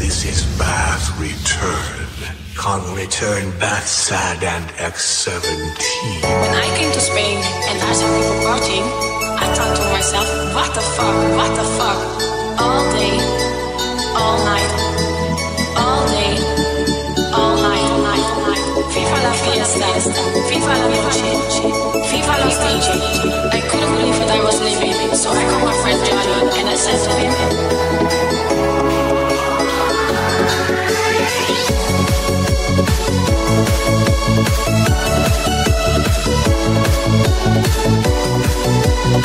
This is Bath Return. Can't return Bath Sad and X17. When I came to Spain and I saw people partying, I thought to myself, what the fuck, what the fuck? All day, all night, all day, all night, all night, all night. La fiesta, viva la noche, viva los DJ. Giật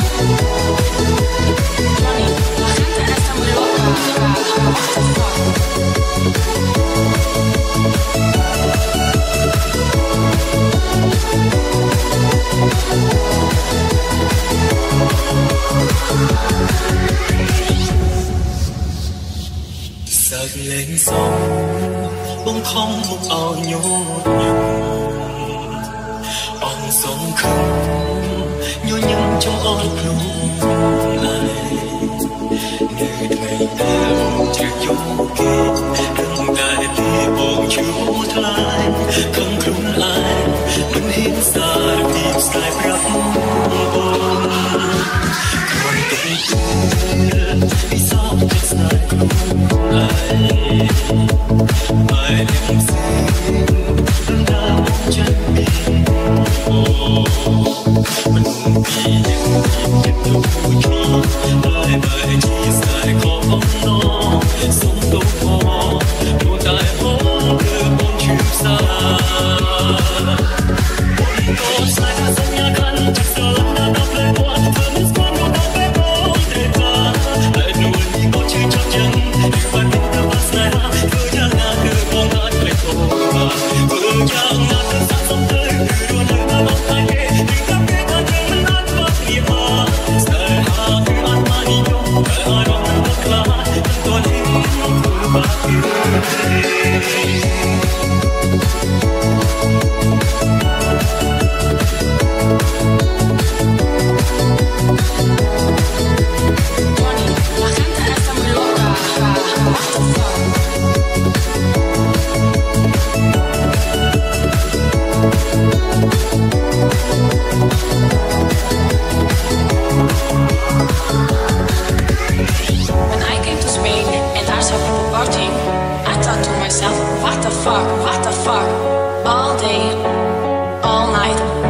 lên sông bông không một ao nhô nhung ចាំអូនខ្លួនឡើយនៅថ្ងៃដែលបងជឿយកគេក្នុងកាយពីបងជួថ្លៃខំខ្លួនឡើយមិនហ៊ានសារពីស្ដាយប្រាប់បងខ្លួនទៅពីសោះស្ដាយខ្លួនឡើយ Bye bye, G-Style, call on, no. Song don't go. Vừa ba the fuck? All day, all night,